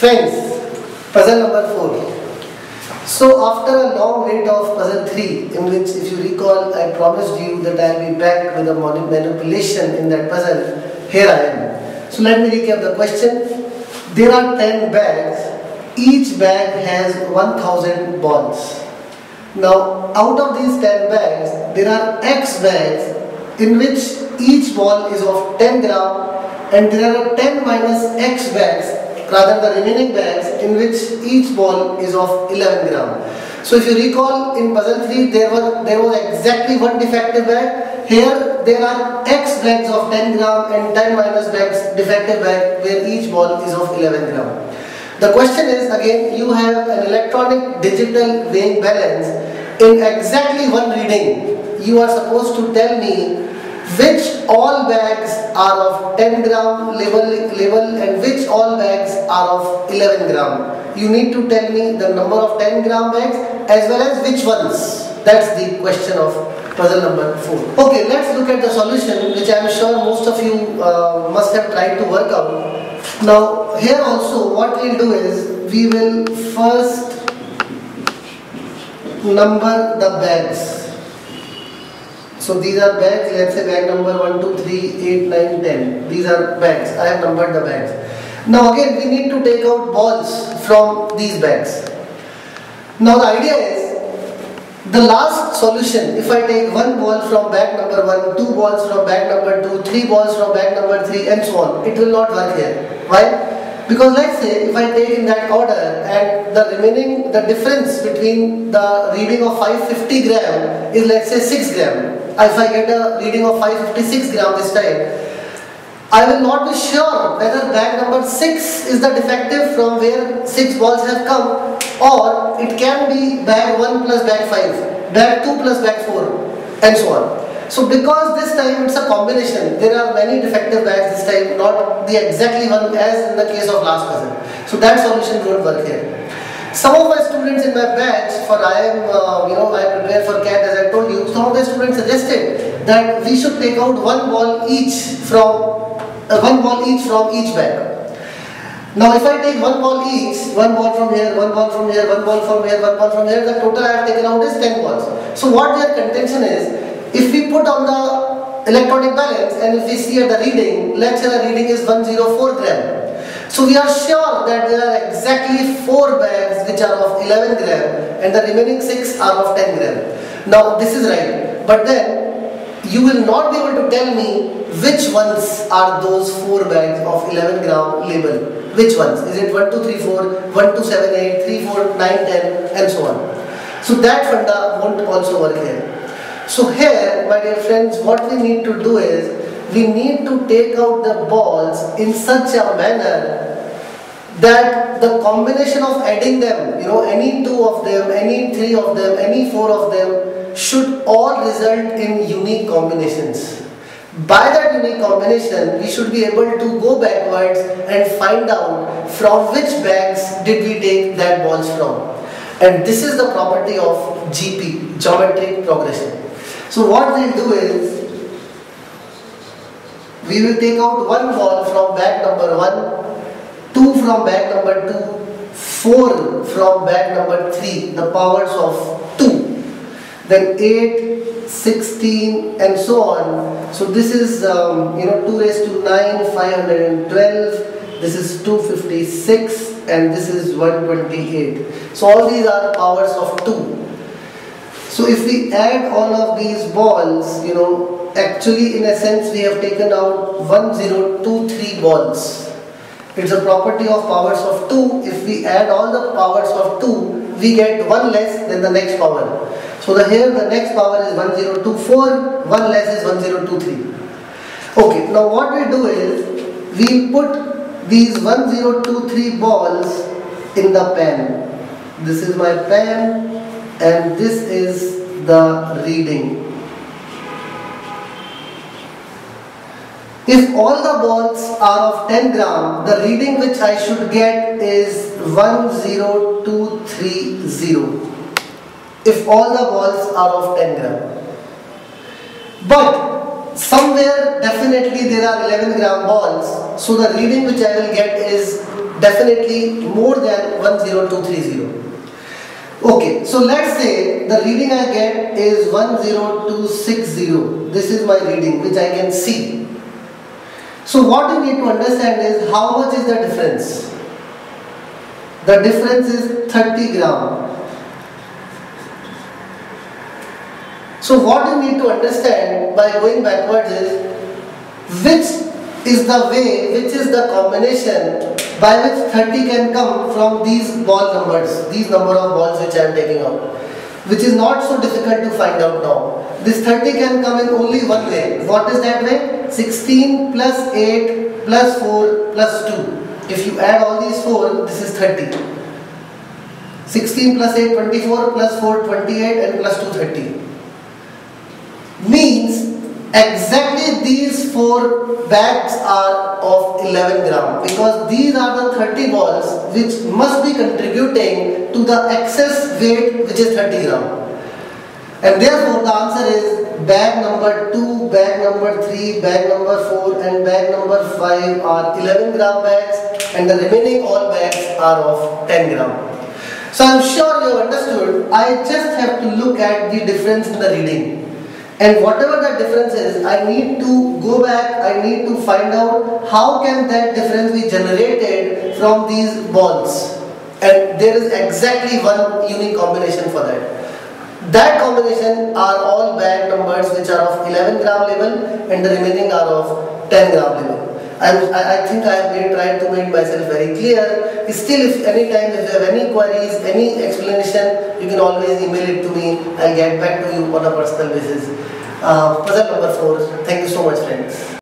Friends, puzzle number 4. So after a long wait of puzzle 3, in which if you recall I promised you that I will be back with a manipulation in that puzzle, here I am. So let me recap the question. There are 10 bags, each bag has 1000 balls. Now out of these 10 bags, there are X bags in which each ball is of 10 gram and there are 10 minus X bags rather the remaining bags in which each ball is of 11 gram. So if you recall in puzzle 3 there was, there was exactly one defective bag. Here there are X bags of 10 gram and 10 minus bags defective bag where each ball is of 11 gram. The question is again you have an electronic digital weighing balance in exactly one reading. You are supposed to tell me which all bags are of 10 gram label, label and of 11 gram. You need to tell me the number of 10 gram bags as well as which ones. That's the question of puzzle number 4. Okay, let's look at the solution which I am sure most of you uh, must have tried to work out. Now here also what we'll do is we will first number the bags so these are bags, let's say bag number 1, 2, 3, 8, 9, 10. These are bags. I have numbered the bags. Now again we need to take out balls from these bags. Now the idea is the last solution, if I take one ball from bag number 1, two balls from bag number 2, three balls from bag number 3 and so on, it will not work here. Why? Because let's say if I take in that order and the remaining, the difference between the reading of 550 gram is let's say 6 gram if I get a reading of 556 gram this time, I will not be sure whether bag number 6 is the defective from where 6 balls have come or it can be bag 1 plus bag 5, bag 2 plus bag 4 and so on. So because this time it's a combination, there are many defective bags this time, not the exactly one as in the case of last puzzle. So that solution won't work here. Some of my students in my batch, for I am, uh, you know, I prepare for CAT as I told you, some of the students suggested that we should take out one ball each from, uh, one ball each from each bag. Now if I take one ball each, one ball from here, one ball from here, one ball from here, one ball from here, the total I have taken out is 10 balls. So what their contention is, if we put on the electronic balance and if we see at the reading, let's say the reading is 104 gram. So we are sure that there are exactly 4 bags which are of 11 gram and the remaining 6 are of 10 gram. Now this is right. But then you will not be able to tell me which ones are those 4 bags of 11 gram label. Which ones? Is it 1, 2, 3, 4, 1, 2, 7, 8, 3, 4, 9, 10 and so on. So that funda won't also work here. So here, my dear friends, what we need to do is we need to take out the balls in such a manner that the combination of adding them, you know, any two of them, any three of them, any four of them should all result in unique combinations. By that unique combination, we should be able to go backwards and find out from which bags did we take that balls from. And this is the property of GP, geometric progression. So what we'll do is, we will take out one ball from bag number 1, 2 from bag number 2, 4 from bag number 3, the powers of 2. Then 8, 16 and so on. So this is, um, you know, 2 raised to 9, 512. This is 256 and this is 128. So all these are powers of 2. So if we add all of these balls, you know, actually in a sense we have taken out 1023 balls. It's a property of powers of 2. If we add all the powers of 2, we get 1 less than the next power. So the, here the next power is 1024, 1 less is 1023. Okay, now what we do is, we put these 1023 balls in the pen. This is my pen and this is the reading. If all the balls are of 10 gram, the reading which I should get is 10230. If all the balls are of 10 gram. But somewhere definitely there are 11 gram balls. So the reading which I will get is definitely more than 10230. Okay, so let's say the reading I get is 10260. This is my reading which I can see. So what you need to understand is how much is the difference? The difference is 30 gram. So what you need to understand by going backwards is which is the way, which is the combination by which 30 can come from these ball numbers, these number of balls which I am taking out, which is not so difficult to find out now. This 30 can come in only one way. What is that way? 16 plus 8 plus 4 plus 2. If you add all these 4, this is 30. 16 plus 8, 24 plus 4, 28 and plus 2, 30 means exactly these four bags are of 11 gram because these are the 30 balls which must be contributing to the excess weight which is 30 gram and therefore the answer is bag number 2, bag number 3, bag number 4 and bag number 5 are 11 gram bags and the remaining all bags are of 10 gram. So I am sure you have understood. I just have to look at the difference in the reading. And whatever that difference is, I need to go back, I need to find out how can that difference be generated from these balls. And there is exactly one unique combination for that. That combination are all bag numbers which are of 11 gram level and the remaining are of 10 gram level. I, I think I have tried to make myself very clear. Still, if any time if you have any queries, any explanation, you can always email it to me. I'll get back to you on a personal basis. Uh, puzzle number 4. Thank you so much friends.